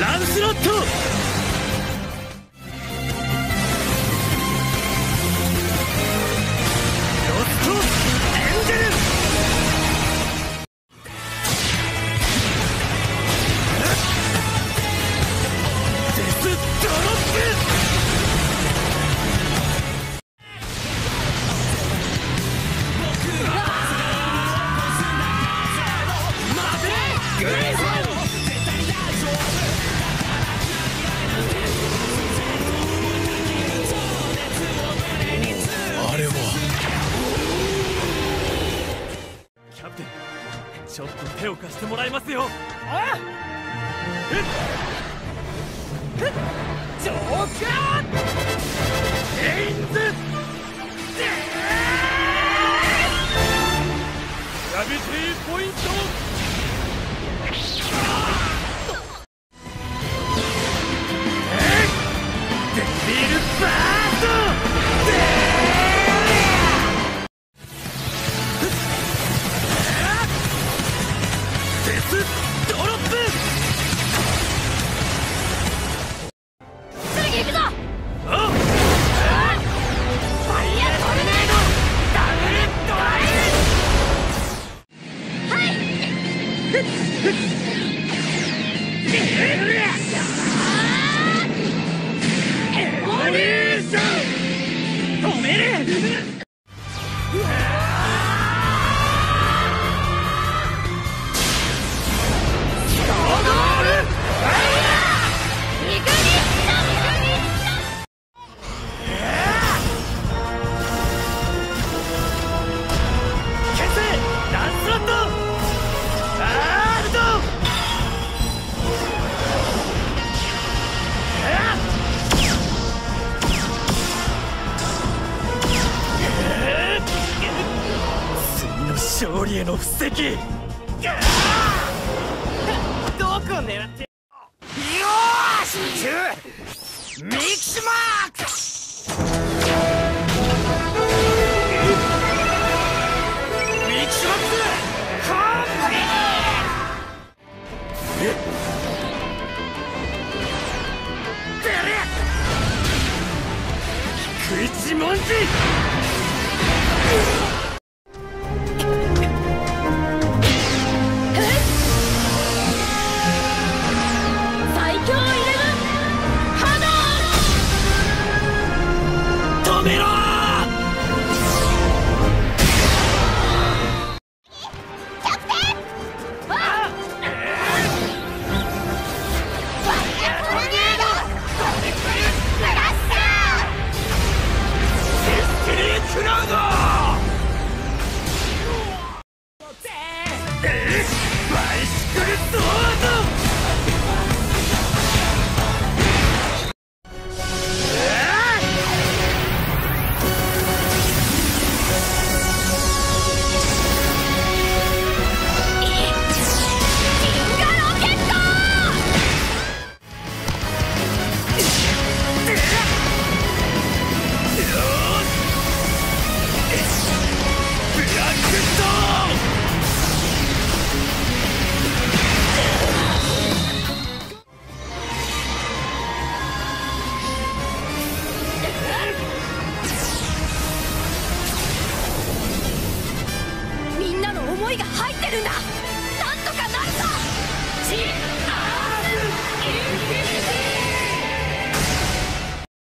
ランスロットちょっと手を貸してもらいますよ。あっ！上官 勝利への布石。どこ狙ってよしミキシマーク。ミキシマックコンビニ低一文字いが入ってるんだ。